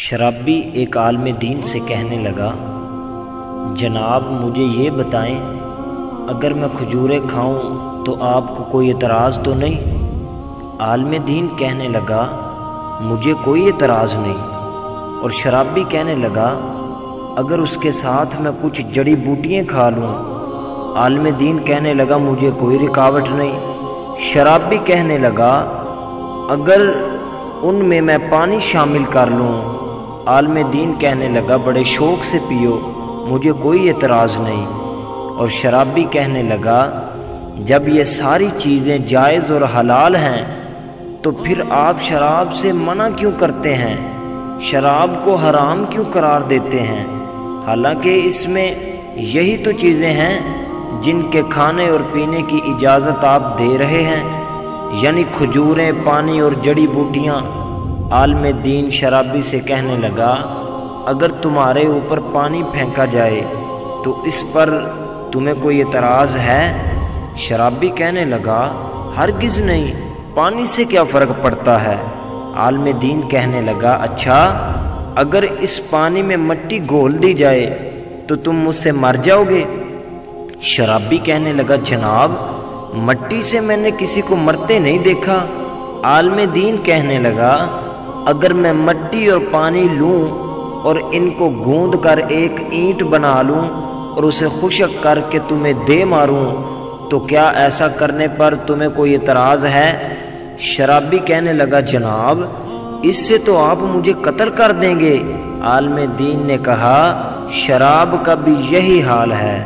شرابی ایک عالم دین سے کہنے لگا، جناب مجھے یہ بتائیں، اگر میں کھجوریں کھاؤں تو آپ کو کوئی اعتراض تو نہیں؟ عالم دین کہنے لگا، مجھے کوئی اعتراض نہیں۔ اور شرابی کہنے لگا، اگر اس کے ساتھ میں کچھ جڑی بوٹیاں کھا لوں۔ عالم دین کہنے لگا، مجھے کوئی رکاوٹ نہیں۔ شرابی کہنے لگا، اگر ان میں میں پانی شامل کر لوں۔ عالم دین کہنے لگا، بڑے شوق سے پیو، مجھے کوئی اعتراض نہیں۔ اور شرابی کہنے لگا، جب یہ ساری چیزیں جائز اور حلال ہیں، تو پھر آپ شراب سے منع کیوں کرتے ہیں؟ شراب کو حرام کیوں قرار دیتے ہیں؟ حالانکہ اس میں یہی تو چیزیں ہیں جن کے کھانے اور پینے کی اجازت آپ دے رہے ہیں۔ یعنی کھجوریں، پانی اور جڑی بوٹیاں عالم دین شرابی سے کہنے لگا، اگر تمہارے اوپر پانی پھینکا جائے تو اس پر تمہیں کوئی اعتراض ہے؟ شرابی کہنے لگا، ہرگز نہیں، پانی سے کیا فرق پڑتا ہے؟ عالم دین کہنے لگا اچھا اگر اس پانی میں مٹی گھول دی جائے تو تم مجھ سے مر جاؤ گے؟ شرابی کہنے لگا، جناب مٹی سے میں نے کسی کو مرتے نہیں دیکھا۔ عالم دین کہنے لگا، اگر میں مٹی اور پانی لوں اور ان کو گوند کر ایک اینٹ بنا لوں اور اسے خشک کر کے تمہیں دے ماروں، تو کیا ایسا کرنے پر تمہیں کوئی اعتراض ہے؟ شرابی کہنے لگا، جناب، اس سے تو آپ مجھے قتل کر دیں گے۔ عالم دین نے کہا، شراب کا بھی یہی حال ہے۔